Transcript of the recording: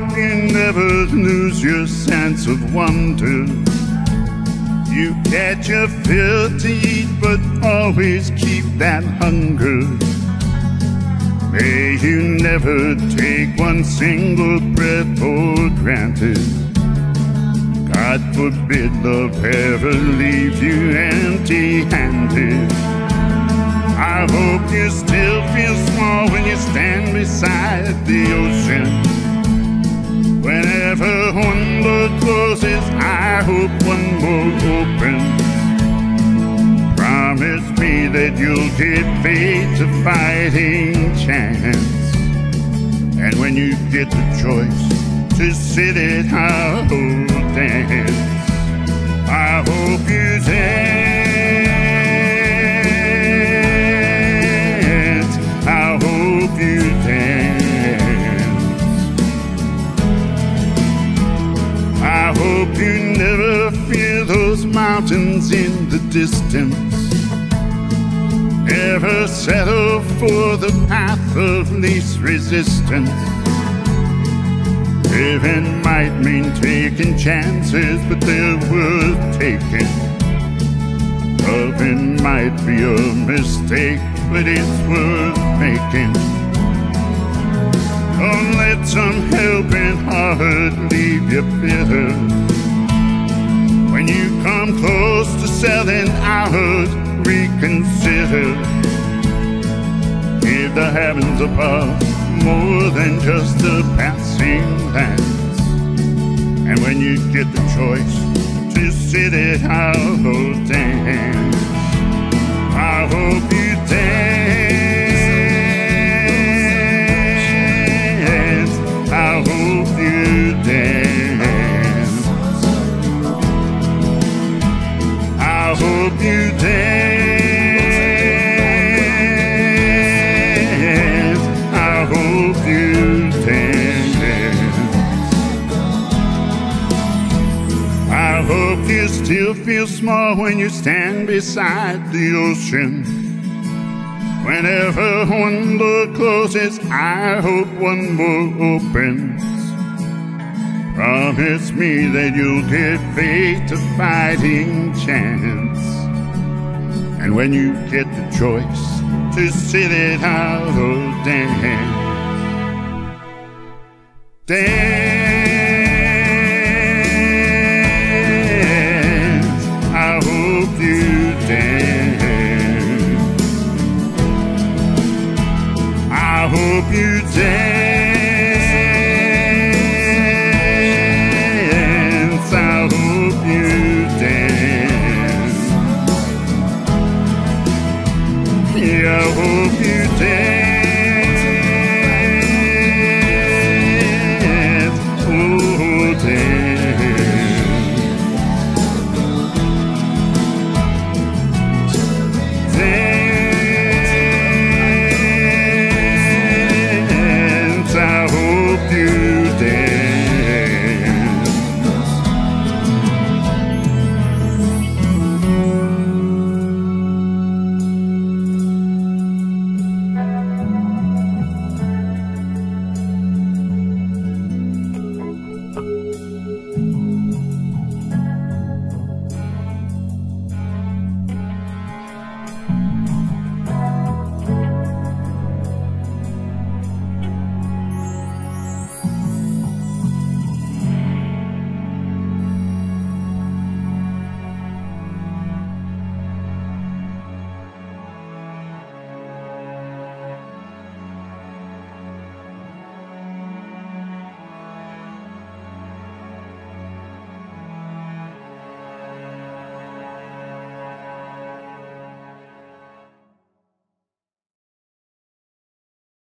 never lose your sense of wonder. You catch your fill to eat, but always keep that hunger. May you never take one single breath for granted. God forbid love ever leave you empty handed. I hope you still feel small when you stand beside the ocean. Whenever one door closes, I hope one more opens. Promise me that you'll give faith a fighting chance. And when you get the choice to sit at out or dance, I hope you dance. Mountains in the distance. Never settle for the path of least resistance. Living might mean taking chances, but they're worth taking. Loving might be a mistake, but it's worth making. Don't let some helping heart leave you bitter. Close to selling out, reconsider. If the heavens above more than just a passing glance. And when you get the choice to sit it out or dance, I hope you dance. I hope you still feel small when you stand beside the ocean. Whenever one door closes, I hope one more opens. Promise me that you'll give fate a fighting chance. And when you get the choice to sit it out or dance, dance. hope you dance.